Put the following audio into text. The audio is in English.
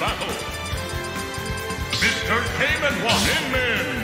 battle! Mr. Cayman One Inman!